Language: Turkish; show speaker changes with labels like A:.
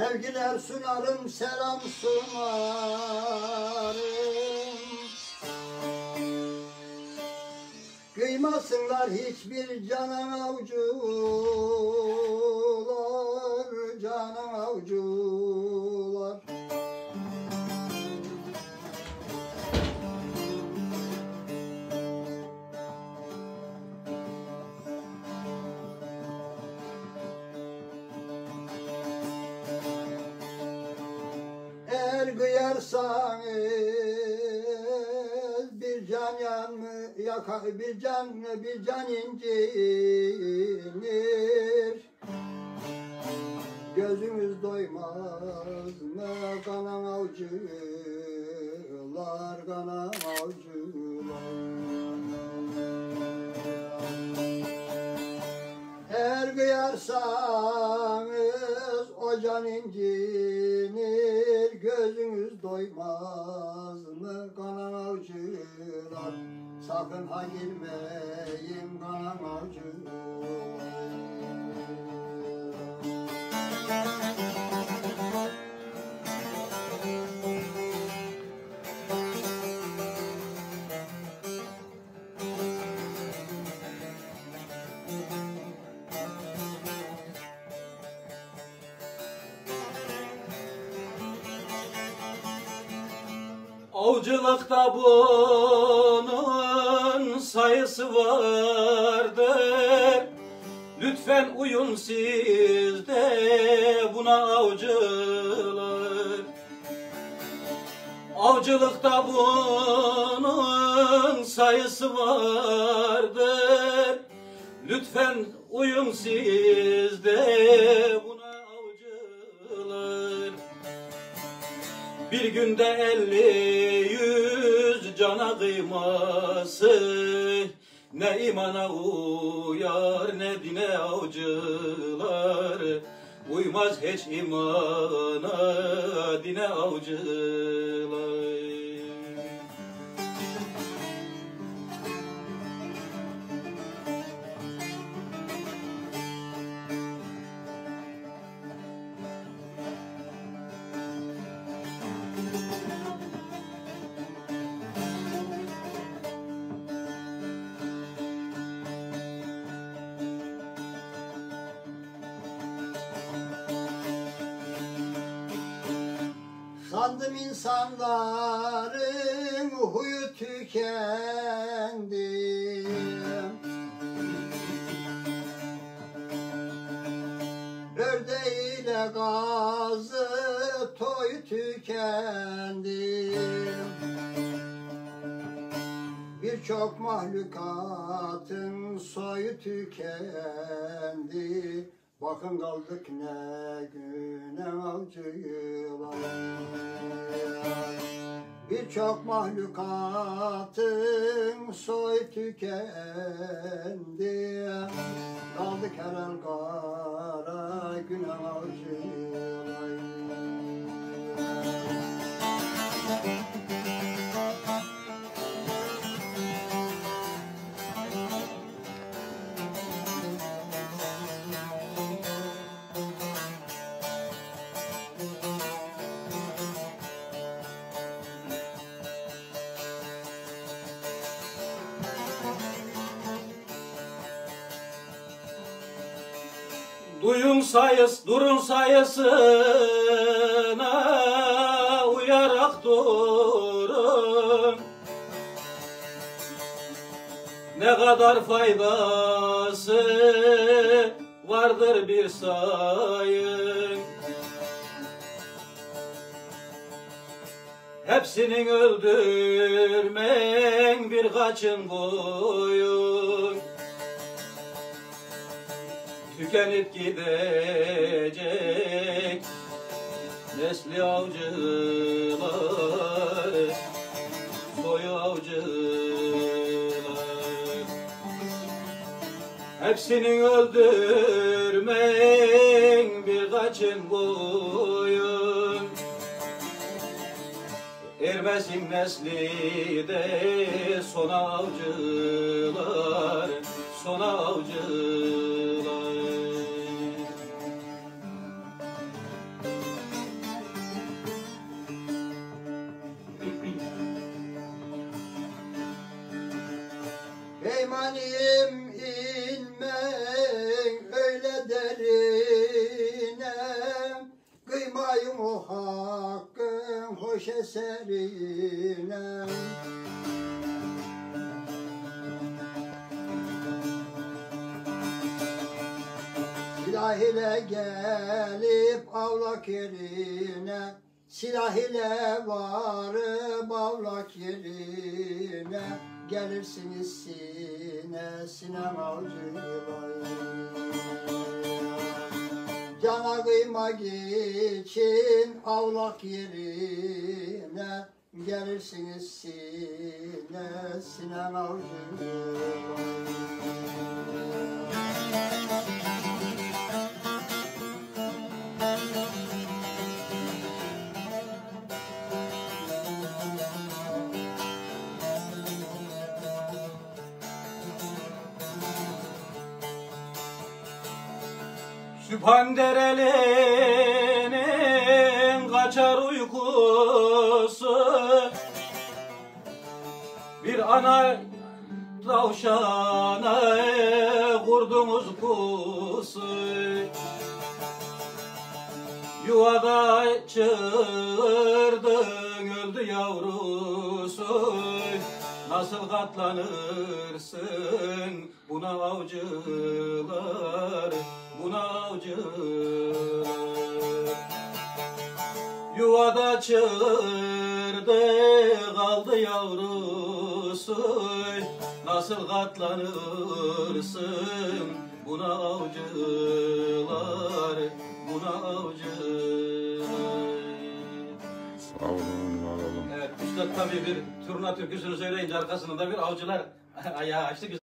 A: Sevgiler sunarım, selam sunarım. Kıymasınlar hiçbir canan avcılar, canan avcılar. El kıyarsanız bir can yanı yakar bir can bir can incinir. Gözümüz doymaz mı kanan avcılar kanan avcılar. Her kıyarsanız o can incinir Gözünüz doymaz mı kanan avcılar? Sakın ha girmeyin kanan avcılar
B: Avcılıkta bunun sayısı vardır. Lütfen uyun siz de buna avcılar. Avcılıkta bunun sayısı vardır. Lütfen uyun siz de Bir günde elli yüz cana kıyması. Ne imana uyar ne dine avcılar. Uymaz hiç imana dine avcılar
A: Sandım insanların huyu tükendi Ördeğiyle gazı toy tükendi Birçok mahlukatın soyu tükendi Bakın kaldık ne güne avcılar. Birçok mahlukatın soy tükendi. Kaldık herhal kara güne avcılar
B: Duyun sayıs, durun sayısına uyarak durun. Ne kadar faydası vardır bir sayın. Hepsinin öldürmen birkaçın boyun. Tükenip gidecek Nesli avcılar Soyu avcılar. Hepsinin öldürmen birkaçın boyun. Ermesin nesli de sona avcılar Sona avcılar
A: Peymanim inme öyle derine. Kıymayın o hakkın hoş eserine. Silah ile gelip avlak yerine Silah ile varıp avlak yerine Gelirsiniz sine sinem avcılar Cana kıymak için avlak yerine Gelirsiniz sine sinem avcılar
B: Süphan derelinin kaçar uykusu. Bir ana tavşana kurdumuz pusu Yuvada çığırdın öldü yavrusu Nasıl katlanırsın? Buna avcılar Buna avcılar. Yuvada çığırdı kaldı yavrusu. Nasıl katlanırsın? Buna avcılar Buna avcılar.
C: Sağ olun,
B: üstad tabii bir turna türküsünü söyleyince arkasında da bir avcılar ayağı açtı.